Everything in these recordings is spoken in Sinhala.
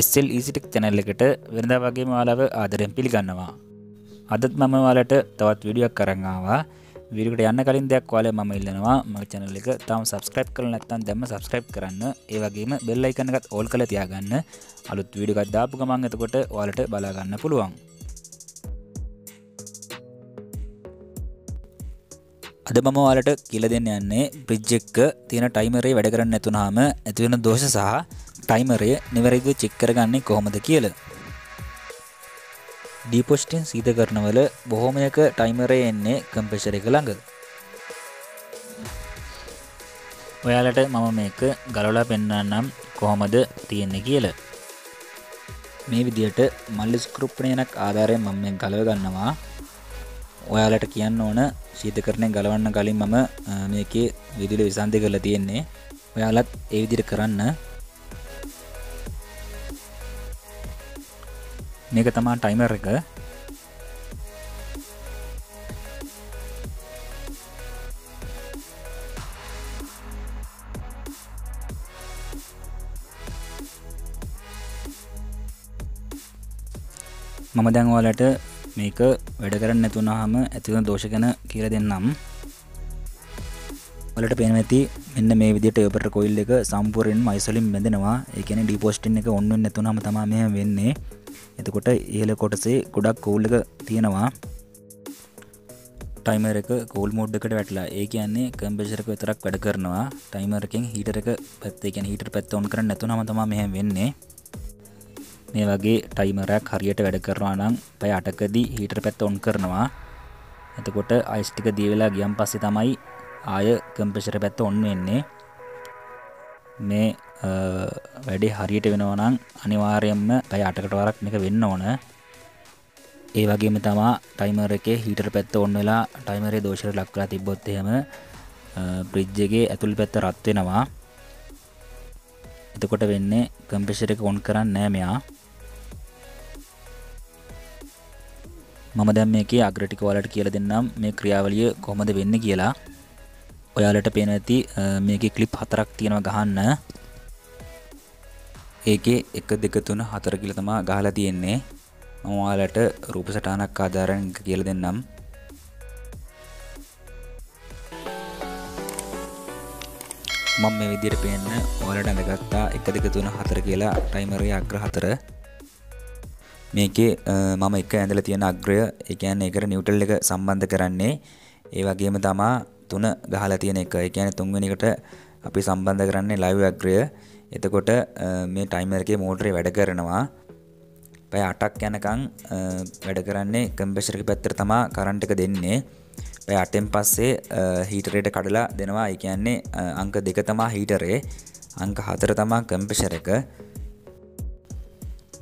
එස්සල් ඊසිටික් චැනල් එකට වෙනදා වගේ මාලාව ආදරෙන් පිළිගන්නවා. අදත් මම වාලට තවත් විඩියක් කරංආවා විරිකට යන්න කලින් දෙයක් වාල ම ඉල්ලනවා. ම චනල එක තම සබස්ක්‍රයිප් කල නැත්තන් දෙම සබස්ක්‍රයිප් කරන්න. ඒවගේම බෙල්ලයිකනකත් ඕල් කළ තියාගන්න. අලුත් විඩිකත් දාපු ගමන් එතකොට වාලට බලාගන්න පුළුවන්. අද මම වාලට කියල දෙන්න යන්නේ බ්‍රිජ්ජෙක්ක තියෙන ටයිමරේ වැඩ කරන්න ඇතුනාම ඇතිවෙන දෝෂ සහ ටයිමරය නිවැරදිව චෙක්කරගන්නේ කොහොමද කියල. ඩීපොස්ටින් සීත කරනවල බොහෝමයක ටයිමරය එන්නේ කම්පෙෂර එක ළඟ. ඔයාලට මම මේක ගලොලා පෙන්වන්නම් කොහොමද තියෙන්නේ කියල. මේ විදියට මල්ලි ස්කෘප්ණයනක් ආධාරයෙන් මම ගලව ගන්නවා. ඔයාලට කියන්න ඕන ශීත කරනය ගලවන්න කලින් මම මේකේ විදුල විසන්ධය කරලා තියෙන්නේ. ඔයාලත් ඒ විදිර කරන්න. මේක තමා ටයිමර් එක. මම දැන්වාලට මේක වැඩ කරන්න නැතුනහම ඇතිවන දෝෂ ගැන කියර දෙන්නම්. වලට පෙන ඇති මෙන්න මේ විදිට ඔපට කොයිල් එක සම්පුරෙන් මයිසලින් බැඳෙනවා එකන ඩිපෝස්ටින් එක ඔන්න නැතුනම තම මේ වෙන්නේ. එතකොට ඒල කොටසේ ගොඩක් කෝල් එක තියෙනවා. ටයිමර එක කෝල් මෝඩ්ඩකට වැටලා. ඒ කියන්නේ කම්පේශරක විතරක් වැඩ කරනවා. ටයිමරකින් හිටර එක පැත්තේකැන හිට පැත්ත ඔන් කර නැතු නම තම මෙහ වෙන්නේ. මේ වගේ ටයිමරයක් හරියට වැඩ කරවා නම් පැය අටකදී හිටර පැත්ත ඔන් කරනවා. එතකොට අයිස්ටික දීවෙලා ගියම් පස්සෙ තමයි ආය කම්පෙෂර පැත්ත ඔන්න වෙන්නේ. මේ වැඩේ හරියට වෙනවනම් අනිවාර්යයෙන්ම පැය අටකට වරක් මේක වෙන්න ඕන. ඒ වගේම තමා ටයිමර එක හිටර පැත්ත ඔන්න වෙලා ටයිමරේ දෝෂර ලක්ලා තිබොත් එහෙම ප්‍රිජ්ජගේ ඇතුළි පැත්ත රත්වෙනවා එතකොට වෙන්නේ කම්පෙෂර එක ඔොන් කරන්න නෑ මෙයා. මම දැම් මේක අග්‍රටික වලට කියල දෙන්නම්. මේ ක්‍රියාවලිය කොමද වෙන්න කියලා. ඔයාලට පේන ඇති මේක කලිප් හතරක් තියෙනවා ගහන්න. ඒකේ එක දෙක තුන හතර කියල තමා ගහලා තියෙන්නේ. මවාලට රූප සටානක් ආධාරණ කියල දෙන්නම්. මම මේ විදිර පේන්න ඕලට ඇඳගත්තා එක දෙක තුන හතර කියලා ටයිමරය අග්‍ර හතර. මේකේ මම එක ඇඳල තියෙන අග්‍රය එකයන් එකට නිවටල් එක සම්බන්ධ කරන්නේ. ඒ වගේම තමා තුන ගහලා තියෙන එක. එකන තුන්වෙනිකට අපි සම්බන්ධ කරන්නේ ලයිව් අග්‍රය. එතකොට මේ ටයිමර්ගේ මෝටරේ වැඩ කරනවා. පැය අටක් යනකං වැඩ කරන්නේ කම්පෙශරක පැත්තර තමා කරන්ට එක දෙන්නේ. පැය අටෙන් පස්සේ හීටරයට කඩලා දෙනවා. එකන්නේ අංක දෙක තමා හීටරේ අංක හතර තමා කම්පෙෂර එක.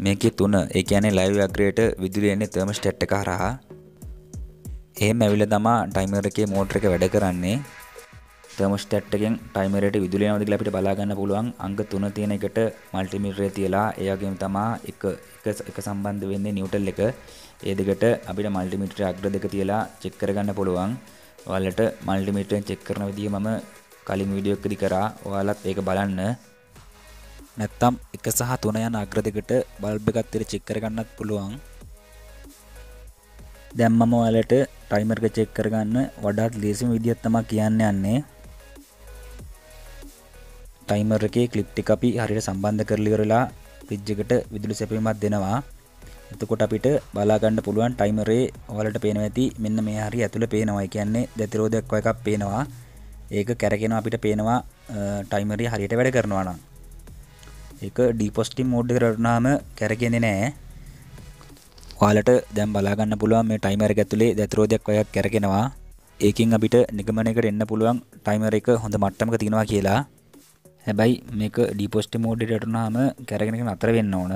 මේක තුන ඒකනේ ලයිව් අග්‍රේට විදුලියන්නේ තර්ම ස්ටට් එක හරහා. එහෙම ඇවිල තමා ටයිමර එකේ මෝටර එක වැඩ කරන්නේ. තර්මස්ටට්ගෙන් ටයිමරට විදුලිය නවදි අපිට බලාගන්න පුළුවන්. අංග තුන තියෙන එකට මල්ටිමිටරය තියලා ඒයගේම තමා එක එක සම්බන්ධ වෙන්නේ නිවටල් එක. ඒදකට අපිට මල්ටිමිට්‍ර අග්‍ර දෙක තියලා චෙක්කරගන්න පුළුවන්. ඔයාලට මල්ටිමිටෙන් චෙක් කරන විදිහ මම කලින් වීඩියෝක්කදි කරා. ඔයාලත් ඒක බලන්න. නැත්තම් එක සහ තුන යන අග්‍ර දෙකට බල්බ එකත්තර චෙක්කරගන්නත් පුළුවන්. දැම්මම ඔයාලට ටයිමර්ක චෙක් කරගන්න වඩාත් ලේසිම විදිහත්තම කියන්න යන්නේ. ටයිමර් එකේ කලිප්ටි අපි හරියට සම්බන්ධ කරලිවරලා පිජ්ජකට විදුලි සැපීමත් දෙනවා. එතකොට අපිට බලාගන්න පුළුවන් ටයිමරේ ඔලට පේන ඇති මෙන්න මේ හරි ඇතුළ පේනවා. කියන්නේ දැතිරෝධයක් එකක් පේනවා. ඒක කැරගෙන අපිට පේනවා ටයිමරි හරියට වැඩ කරනවා නම්. ඒක ඩීපොස්ටිම් මෝඩ් කරනාම කැරගෙනෙ නෑ ඔයාලට දැම් බලාගන්න පුළුවන් මේ ටයිමර ඇතුලේ දැතරෝධයක් ඔයක් කැරගෙනවා ඒකින් අපිට නිගමනයකට එන්න පුළුවන් ටයිමර එක හොඳ මට්ටමක තියෙනවා කියලා. හැබැයි මේක ඩිපොස්ටි මෝඩිටටනාම කැරගෙනක අතර වෙන්න ඕන.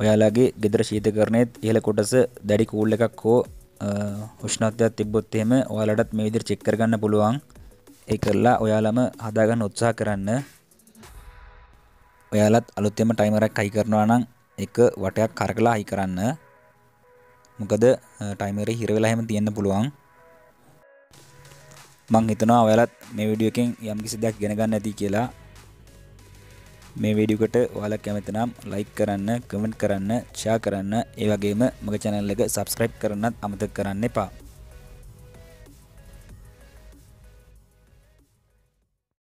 ඔයාලාගේ ගෙදර ශීත කරනෙත් ඉහල කොටස දැඩි කූල්ල එකක් හෝ උෂ්නත්යක් තිබ්බොත්තේම ඔයාලටත් මේ විදිර චෙක්කරගන්න පුළුවන්. ඒ කරලා ඔයාලම හදාගන්න උත්සා කරන්න. ඔයාලත් අලුත්තෙම ටයිමරක් කයි කරනවා නම් එක වටයක් කරකලා හයි කරන්න. මොකද ටයිමර හිරවෙලා හෙම තියෙන්න්න පුළුවන්. මං හිතනවා ඔයාලත් මේ විඩියකින් යම් කිසි දෙයක් ගෙනගන්න ඇති කියලා මේ වීඩියෝකට ඔයාලා කැමති නම් ලයික් කරන්න, කමෙන්ට් කරන්න, ෂෙයා කරන්න, ඒ වගේම මගේ channel එක subscribe කරන්නත් අමතක කරන්න එපා.